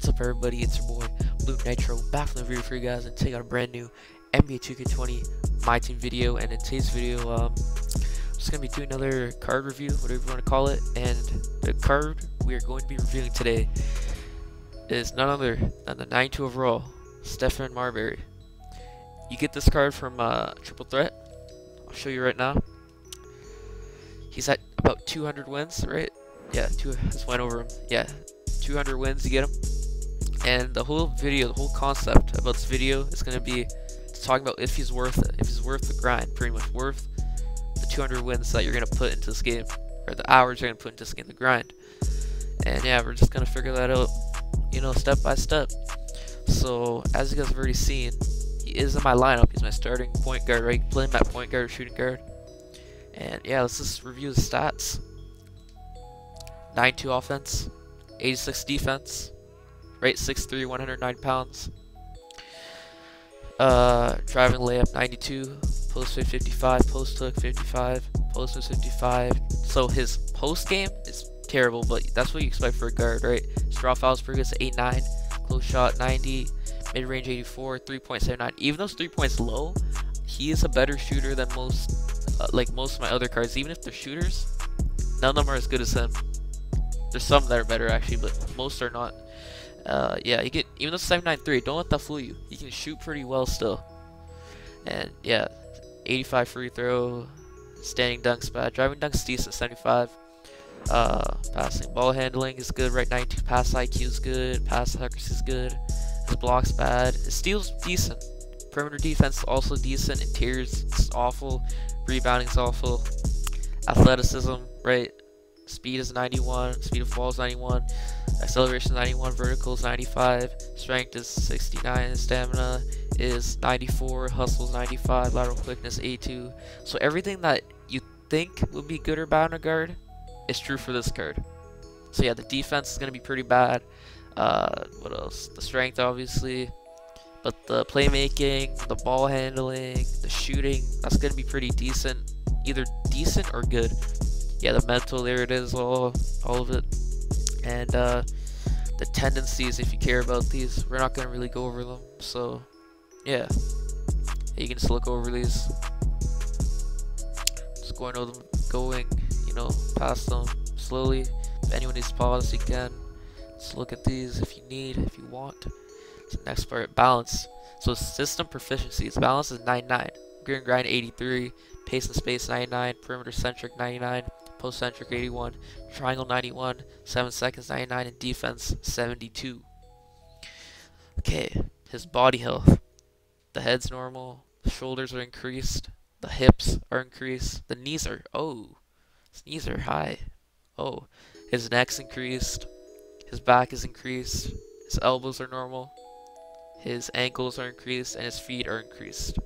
What's up everybody, it's your boy Blue Nitro back from the review for you guys and take out a brand new NBA 2K20 My Team video and in today's video um, I'm just going to be doing another card review, whatever you want to call it and the card we are going to be reviewing today is none other than the 92 overall Stephon Marbury. You get this card from uh, Triple Threat, I'll show you right now. He's at about 200 wins, right? Yeah, two, just went over him. Yeah, 200 wins to get him. And the whole video, the whole concept about this video is going to be talking about if he's worth it, if he's worth the grind, pretty much worth the 200 wins that you're going to put into this game, or the hours you're going to put into this game, the grind. And yeah, we're just going to figure that out, you know, step by step. So, as you guys have already seen, he is in my lineup. He's my starting point guard, right? Playing at point guard, shooting guard. And yeah, let's just review the stats. 9-2 offense, 86 defense, Right, 6'3", 109 pounds. Uh, driving layup 92, post 55, post hook 55, post 55. So his post game is terrible, but that's what you expect for a guard, right? Straw fouls per good 8'9, close shot 90, mid range 84, 3.79. Even though three points low, he is a better shooter than most, uh, like most of my other cards. Even if they're shooters, none of them are as good as him. There's some that are better actually, but most are not. Uh, yeah, you get even though it's 793, don't let that fool you. You can shoot pretty well still. And yeah, 85 free throw, standing dunks bad, driving dunks decent, 75. Uh, passing, ball handling is good, right 92. Pass IQ is good, pass accuracy is good. His blocks bad, his steals decent. Perimeter defense also decent. Interiors is awful. Rebounding is awful. Athleticism, right? Speed is 91. Speed of fall is 91. Acceleration 91. Vertical is 95. Strength is 69. Stamina is 94. Hustle is 95. Lateral quickness 82. So everything that you think would be good or bad in a guard is true for this card. So yeah, the defense is going to be pretty bad. Uh, what else? The strength, obviously. But the playmaking, the ball handling, the shooting, that's going to be pretty decent. Either decent or good yeah, the mental, there it is, all, all of it. And uh, the tendencies, if you care about these, we're not going to really go over them. So, yeah. You can just look over these. Just going over them, going, you know, past them slowly. If anyone needs to pause, you can. Just look at these if you need, if you want. So next part, balance. So system proficiency. proficiencies. Balance is 99. Green grind 83. Pace and space 99. Perimeter centric 99 post-centric 81, triangle 91, 7 seconds 99, and defense 72. Okay, his body health. The head's normal, the shoulders are increased, the hips are increased, the knees are, oh, his knees are high. Oh, his neck's increased, his back is increased, his elbows are normal, his ankles are increased, and his feet are increased.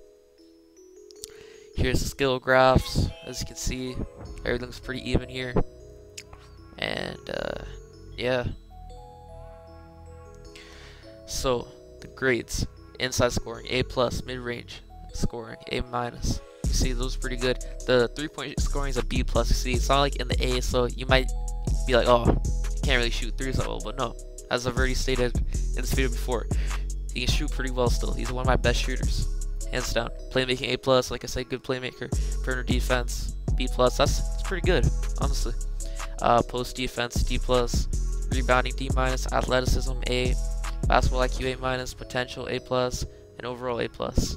Here's the skill graphs. As you can see, everything's pretty even here. And, uh, yeah. So, the grades. Inside scoring, A+, plus, mid-range scoring, A-. minus. You see, those are pretty good. The three-point scoring is a B+. plus. You see, it's not like in the A, so you might be like, oh, can't really shoot threes that well. But no, as I've already stated in this video before, he can shoot pretty well still. He's one of my best shooters hands down. Playmaking A plus, like I said, good playmaker. Burner defense B plus. That's, that's pretty good, honestly. Uh, post defense D plus, rebounding D minus, athleticism A, basketball IQ A minus, potential A plus, and overall A plus.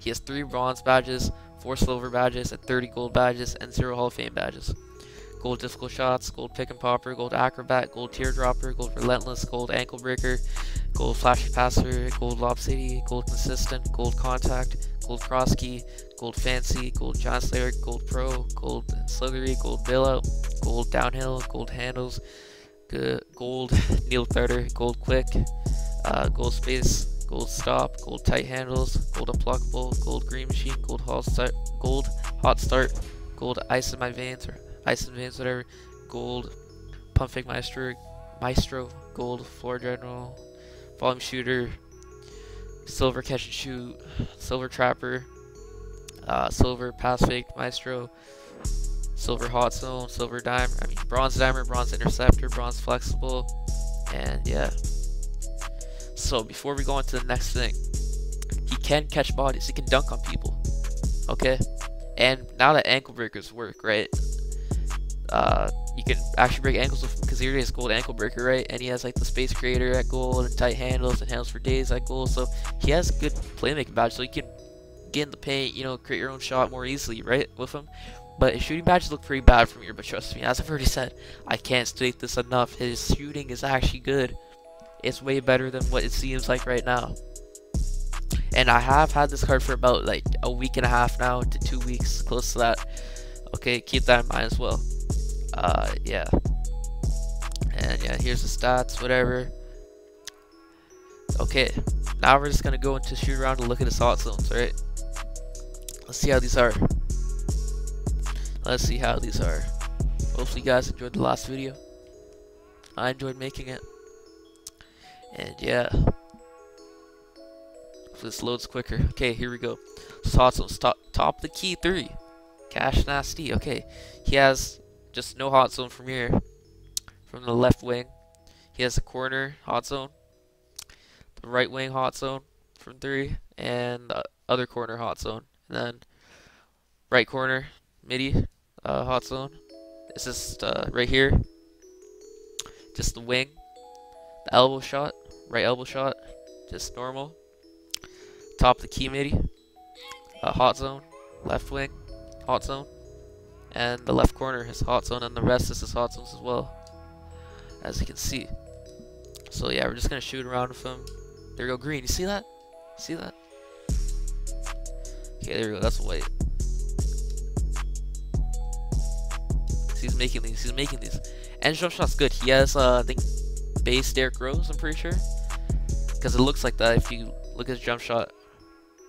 He has three bronze badges, four silver badges, and 30 gold badges, and zero Hall of Fame badges. Gold difficult shots, gold pick and popper, gold acrobat, gold teardropper, gold relentless, gold ankle breaker, gold flashy passer, gold lob city, gold consistent, gold contact, gold cross key, gold fancy, gold Giant Slayer, gold pro, gold slithery, gold bailout, gold downhill, gold handles, gold kneel starter, gold quick, uh, gold space, gold stop, gold tight handles, gold unpluckable, gold green machine, gold hot start, gold hot start, gold ice in my veins or ice veins, whatever, gold pump fake maestro, maestro, gold floor general, volume shooter, silver catch and shoot, silver trapper, uh, silver pass fake maestro, silver hot zone, silver Dime, I mean bronze dimer, bronze interceptor, bronze flexible, And yeah. So before we go on to the next thing, he can catch bodies. He can dunk on people. Okay. And now that ankle breakers work, right? Uh, you can actually break ankles with already has gold ankle breaker, right? And he has like the space creator at gold and tight handles and handles for days at gold. So he has good playmaking badge, so you can get in the paint, you know, create your own shot more easily, right? With him. But his shooting badges look pretty bad from here, but trust me, as I've already said, I can't state this enough. His shooting is actually good. It's way better than what it seems like right now. And I have had this card for about like a week and a half now to two weeks, close to that. Okay, keep that in mind as well. Uh, yeah. And yeah, here's the stats, whatever. Okay, now we're just gonna go into shoot around and look at his hot zones, right? Let's see how these are. Let's see how these are. Hopefully you guys enjoyed the last video. I enjoyed making it. And yeah. If this loads quicker. Okay, here we go. So top, top the key three. Cash Nasty. Okay. He has just no hot zone from here. From the left wing. He has a corner hot zone. The right wing hot zone from three. And the other corner hot zone. And then right corner midi uh, hot zone. It's just uh, right here. Just the wing. The elbow shot. Right elbow shot. Just normal. Top the key midi. Uh, hot zone. Left wing. Hot zone. And the left corner is hot zone. And the rest is his hot zones as well. As you can see. So yeah, we're just to shoot around with him. There we go. Green. You see that? See that? Okay, there we go. That's white. He's making these. He's making these. And jump shot's good. He has, uh, I think, base Derrick Rose, I'm pretty sure. Because it looks like that. If you look at his jump shot,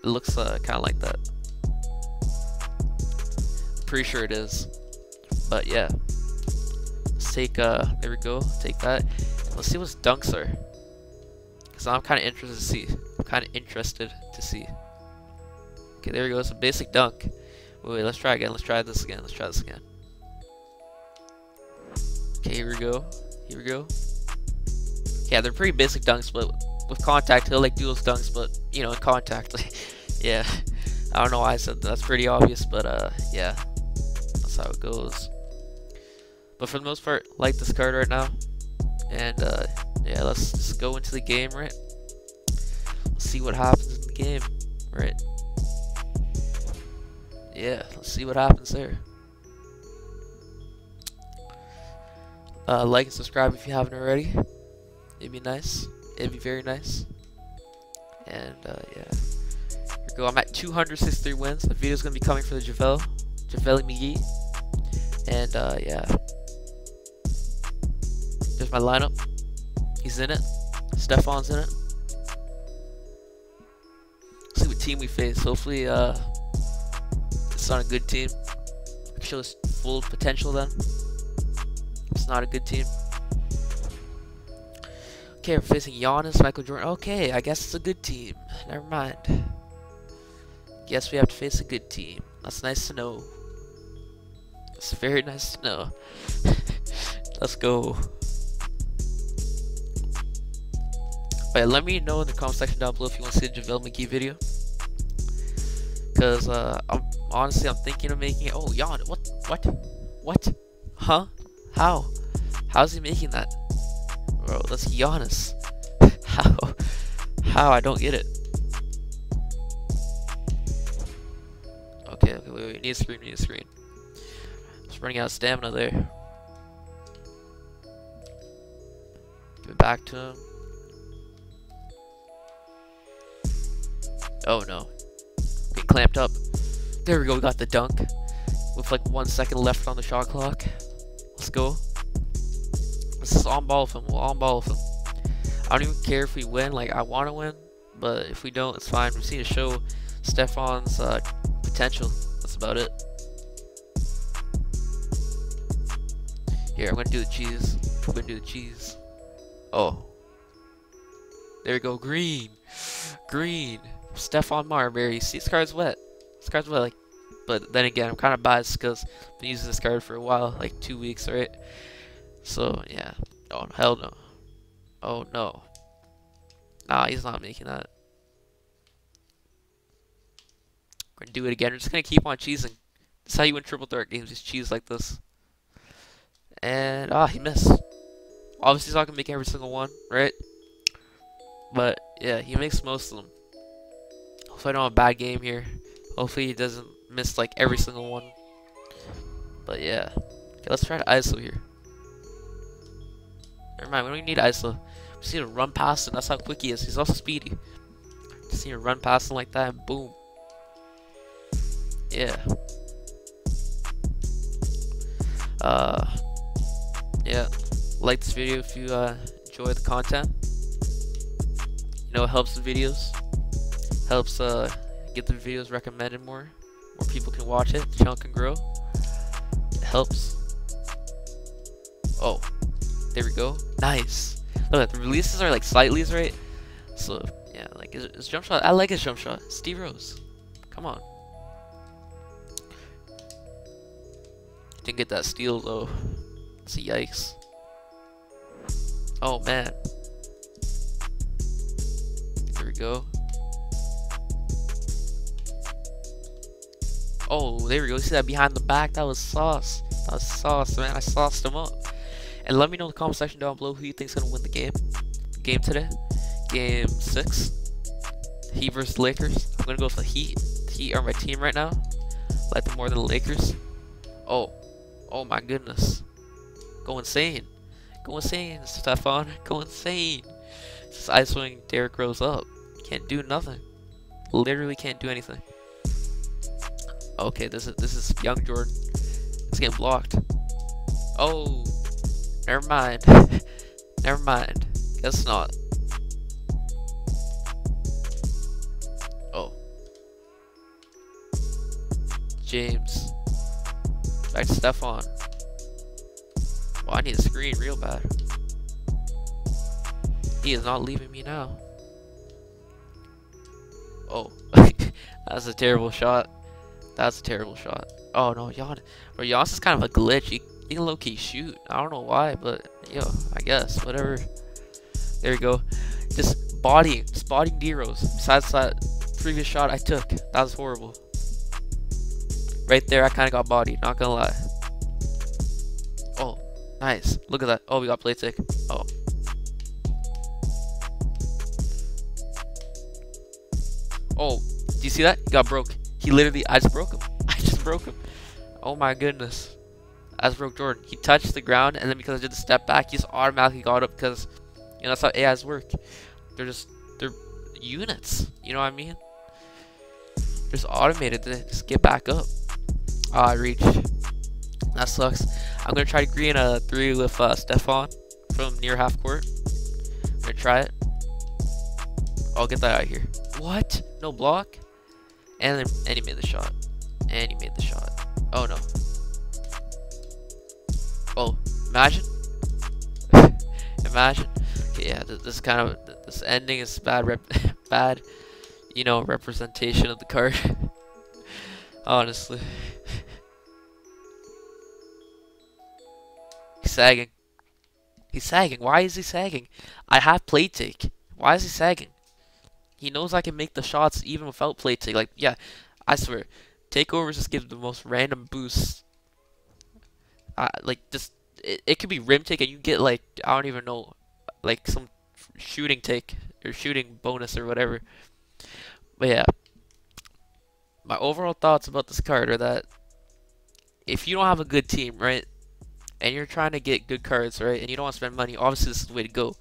it looks uh, kind of like that. Pretty sure it is. But yeah. Let's take, uh, there we go. Take that. Let's see what dunks are. Because I'm kind of interested to see. I'm kind of interested to see. Okay, there we go. It's a basic dunk. Wait, wait, let's try again. Let's try this again. Let's try this again. Okay, here we go. Here we go. Yeah, they're pretty basic dunks, but with contact, he'll like do those dunks, but you know, in contact, yeah. I don't know why I said that. that's pretty obvious, but uh, yeah, that's how it goes. But for the most part, like this card right now, and uh, yeah, let's just go into the game, right? Let's see what happens in the game, right? Yeah, let's see what happens there. Uh, like and subscribe if you haven't already. It'd be nice. It'd be very nice. And uh, yeah, here we go. I'm at 263 wins. The video's gonna be coming for the JaVale, JaVale McGee. And uh, yeah, there's my lineup. He's in it. Stephon's in it. Let's see what team we face. Hopefully, uh, it's not a good team. Show us full potential then. It's not a good team. Okay, we're facing Giannis, Michael Jordan. Okay, I guess it's a good team. Never mind. Guess we have to face a good team. That's nice to know. It's very nice to know. Let's go. But let me know in the comment section down below if you want to see the JaVale McGee video. Because, uh, I'm, honestly, I'm thinking of making it. Oh, Jan, what? What? What? Huh? How? How's he making that? Bro, that's Giannis. How? How? I don't get it. Okay, okay, wait, wait. Need a screen, need a screen. Just running out of stamina there. Give it back to him. Oh no. Get clamped up. There we go, we got the dunk. With like one second left on the shot clock. Let's go. This is on ball him. We'll on ball him. I don't even care if we win. Like, I want to win. But if we don't, it's fine. We just need to show Stephon's uh, potential. That's about it. Here, I'm to do the cheese. I'm to do the cheese. Oh. There we go. Green. Green. Stephon Marbury. See, this card's wet. This card's wet. Like, but then again, I'm kind of biased because I've been using this card for a while, like two weeks, right? So, yeah. Oh, hell no. Oh no. Nah, he's not making that. We're gonna do it again. We're just gonna keep on cheesing. That's how you win triple threat games, just cheese like this. And, ah, he missed. Obviously, he's not gonna make every single one, right? But, yeah, he makes most of them. Hopefully I don't have a bad game here. Hopefully he doesn't miss, like, every single one. But, yeah. Okay, let's try to ISO here. Never mind, we don't even need ISO. We just need to run past him. That's how quick he is. He's also speedy. Just need to run past him like that and boom. Yeah. Uh, yeah. Like this video if you uh, enjoy the content. You know, it helps the videos. Helps uh, get the videos recommended more. More people can watch it. The channel can grow. It helps. Oh, there we go. Nice. Look, the releases are like slightly right. So yeah, like his, his jump shot. I like his jump shot. Steve Rose. Come on. Didn't get that steal though. It's yikes. Oh man. There we go. Oh, there we go. See that behind the back? That was sauce. That was sauce, man. I sauced him up. And let me know in the comment section down below who you think's gonna win the game. Game today. Game six. Heat versus Lakers. I'm gonna go with the Heat. The Heat are my team right now. Like them more than the Lakers. Oh. Oh my goodness. Go insane. Go insane, Stephon. Go insane. Just isolating Derrick grows up. Can't do nothing. Literally can't do anything. Okay, this is this is young Jordan. It's getting blocked. Oh. Never mind. Never mind. Guess not. Oh. James. Back to Stephon. I need a screen real bad. He is not leaving me now. Oh. That's a terrible shot. That's a terrible shot. Oh no, Jan. Bro, Giannis is kind of a glitch. He he can low key shoot. I don't know why, but yo, I guess whatever. There we go. Just bodying, just bodying D Rose. Besides that previous shot I took, that was horrible. Right there, I kind of got bodied. Not gonna lie. Oh, nice. Look at that. Oh, we got play tick. Oh. Oh, do you see that? He got broke. He literally, I just broke him. I just broke him. Oh my goodness as broke Jordan. He touched the ground, and then because I did the step back, he just automatically got up because, you know, that's how AIs work. They're just, they're units. You know what I mean? Just automated to just get back up. Ah, I reached. That sucks. I'm going to try to green a 3 with uh, Stephon from near half court. I'm going to try it. I'll get that out here. What? No block? And then, and he made the shot. And he made the shot. Oh no. Oh, imagine. imagine. Okay, yeah, this, this kind of this ending is bad. Rep bad, you know, representation of the card. Honestly. Sagging. He's sagging. Why is he sagging? I have play take. Why is he sagging? He knows I can make the shots even without play take. Like, yeah, I swear. Takeovers just give the most random boosts uh, like just it, it could be rim take and you get like I don't even know like some shooting take or shooting bonus or whatever. But yeah, my overall thoughts about this card are that if you don't have a good team, right, and you're trying to get good cards, right, and you don't want to spend money, obviously this is the way to go.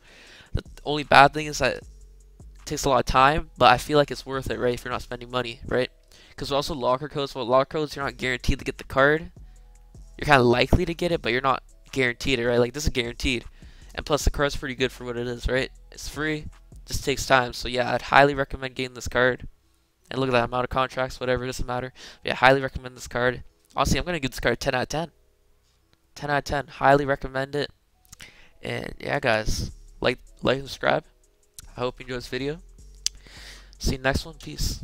The only bad thing is that it takes a lot of time, but I feel like it's worth it, right, if you're not spending money, right? Because also locker codes, well, locker codes, you're not guaranteed to get the card, you're kind of likely to get it, but you're not guaranteed it, right? Like this is guaranteed. And plus the card's pretty good for what it is, right? It's free, just takes time. So yeah, I'd highly recommend getting this card. And look at that amount of contracts, whatever, it doesn't matter. But yeah, highly recommend this card. Honestly, I'm gonna give this card 10 out of 10. 10 out of 10. Highly recommend it. And yeah, guys, like, like, subscribe. I hope you enjoyed this video. See you next one. Peace.